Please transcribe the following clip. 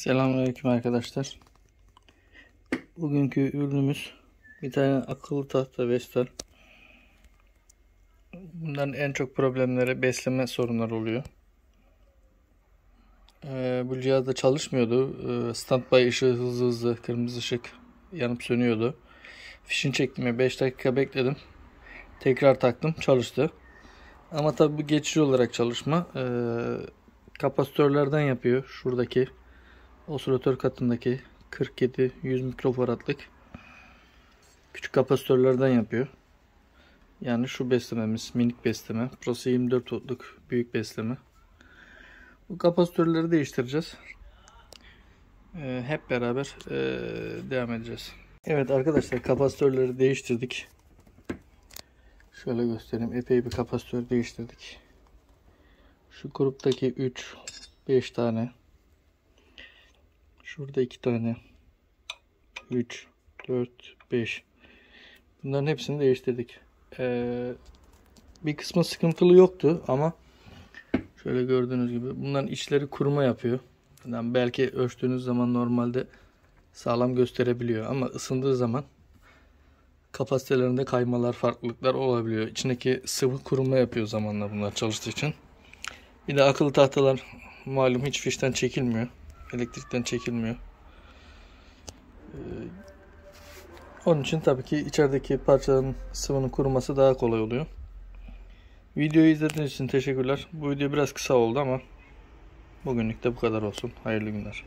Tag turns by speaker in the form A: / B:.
A: Selamünaleyküm arkadaşlar. Bugünkü ürünümüz bir tane akıllı tahta Vestel. Bunların en çok problemleri besleme sorunları oluyor. Ee, bu cihazda çalışmıyordu. Ee, standby ışığı hızlı hızlı kırmızı ışık yanıp sönüyordu. Fişini çektim 5 dakika bekledim. Tekrar taktım çalıştı. Ama tabi bu geçici olarak çalışma. Ee, kapasitörlerden yapıyor. Şuradaki osilatör katındaki 47-100 mikrofaradlık küçük kapasitörlerden yapıyor. Yani şu beslememiz minik besleme. Burası 24 voltluk büyük besleme. Bu kapasitörleri değiştireceğiz. Ee, hep beraber ee, devam edeceğiz. Evet arkadaşlar kapasitörleri değiştirdik. Şöyle göstereyim. Epey bir kapasitör değiştirdik. Şu gruptaki 3 5 tane Şurada iki tane. 3, 4, 5. Bunların hepsini değiştirdik. Ee, bir kısmı sıkıntılı yoktu ama şöyle gördüğünüz gibi bunların içleri kuruma yapıyor. Yani belki ölçtüğünüz zaman normalde sağlam gösterebiliyor ama ısındığı zaman kapasitelerinde kaymalar, farklılıklar olabiliyor. İçindeki sıvı kuruma yapıyor zamanla bunlar çalıştığı için. Bir de akıllı tahtalar malum hiç fişten çekilmiyor elektrikten çekilmiyor. Ee, onun için tabii ki içerideki parçaların sıvının kuruması daha kolay oluyor. Videoyu izlediğiniz için teşekkürler. Bu video biraz kısa oldu ama bugünlük de bu kadar olsun. Hayırlı günler.